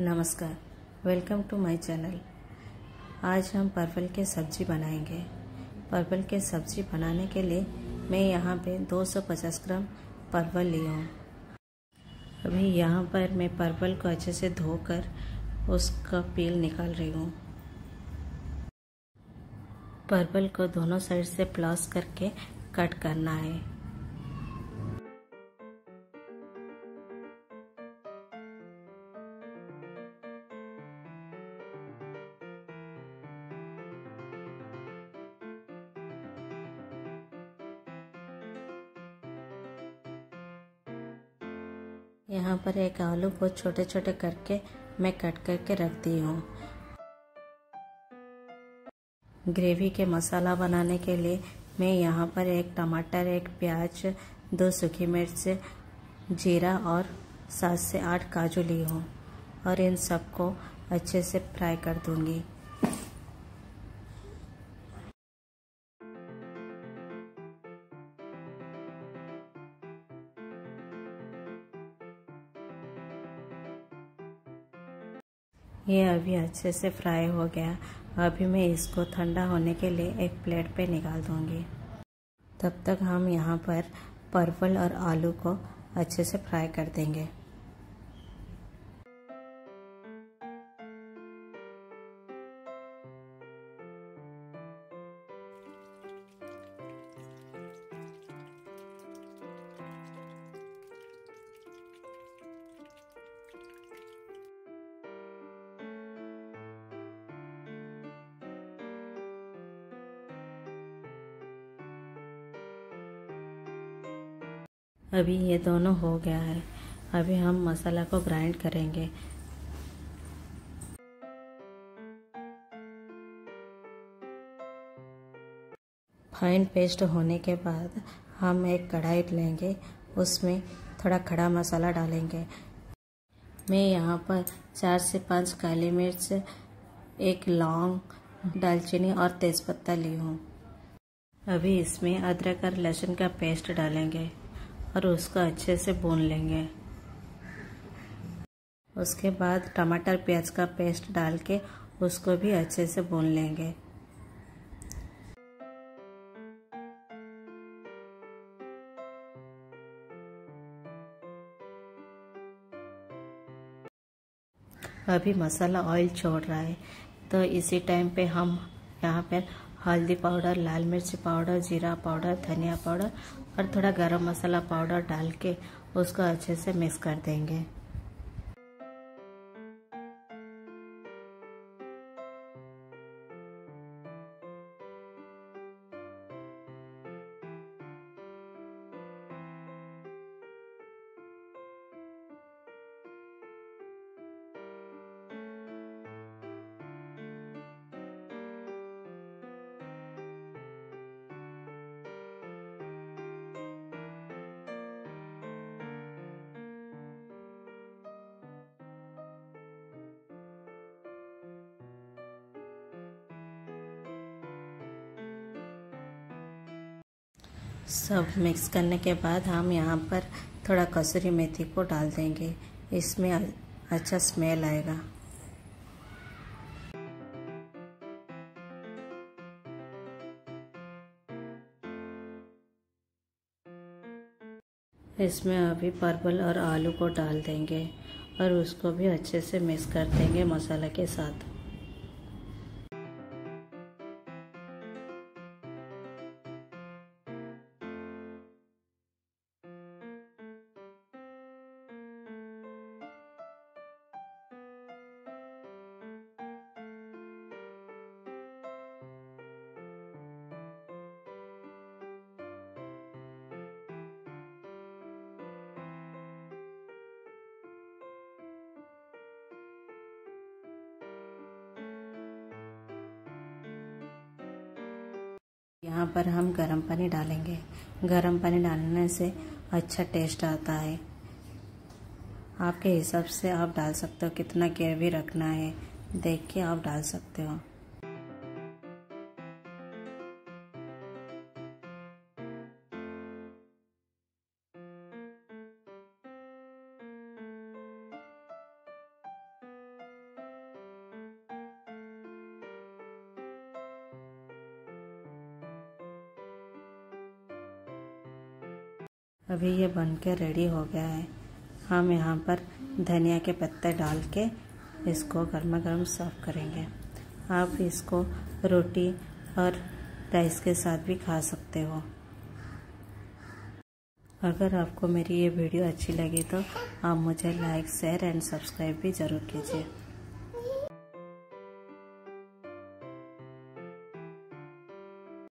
नमस्कार। Welcome to my channel. आज हम परवल के सब्ज़ी बनाएँगे। परवल के सब्ज़ी बनाने के लिए मैं यहाँ पे 250 ग्राम परवल ली हूँ। अभी यहाँ पर मैं परवल को अच्छे से धोकर उसका पील निकाल रही हूँ। परवल को दोनों साइड से प्लास करके कट करना है। यहाँ पर एक आलू को छोटे छोटे करके मैं कट करके रख दी हूँ। ग्रेवी के मसाला बनाने के लिए मैं यहाँ पर एक टमाटर, एक प्याज, दो सूखी मिर्च, जीरा और सात से आठ काजू ली हूँ और इन सबको अच्छे से फ्राई कर दूँगी। ये अभी अच्छे से फ्राई हो गया। अभी मैं इसको ठंडा होने के लिए एक प्लेट पे निकाल दूँगी। तब तक हम यहाँ पर परवल और आलू को अच्छे से फ्राई कर देंगे। अभी ये दोनों हो गया है। अभी हम मसाला को ग्राइंड करेंगे। फाइन पेस्ट होने के बाद हम एक कढ़ाई लेंगे। उसमें थोड़ा खड़ा मसाला डालेंगे। मैं यहाँ पर चार से पाँच काली मिर्च, एक लौंग, दालचीनी और तेज़पत्ता ली हूँ। अभी इसमें अदरक और लहसुन का पेस्ट डालेंगे। और उसको अच्छे से भून लेंगे। उसके बाद टमाटर प्याज का पेस्ट डाल के उसको भी अच्छे से भून लेंगे। अभी मसाला ऑयल छोड़ रहा है तो इसी टाइम पे हम यहाँ पर हल्दी पाउडर, लाल मिर्च पाउडर, जीरा पाउडर, धनिया पाउडर और थोड़ा गरम मसाला पाउडर डाल के उसको अच्छे से मिक्स कर देंगे। सब मिक्स करने के बाद हम यहाँ पर थोड़ा कसूरी मेथी को डाल देंगे। इसमें अच्छा स्मेल आएगा। इसमें अभी परवल और आलू को डाल देंगे और उसको भी अच्छे से मिक्स कर देंगे मसाला के साथ। यहाँ पर हम गर्म पानी डालेंगे। गर्म पानी डालने से अच्छा टेस्ट आता है। आपके हिसाब से आप डाल सकते हो, कितना ग्रेवी रखना है, देख के आप डाल सकते हो। अभी ये बन के रेडी हो गया है। हम यहाँ पर धनिया के पत्ते डाल के इसको गर्मा गर्म सर्व करेंगे। आप इसको रोटी और राइस के साथ भी खा सकते हो। अगर आपको मेरी ये वीडियो अच्छी लगी तो आप मुझे लाइक शेयर एंड सब्सक्राइब भी ज़रूर कीजिए।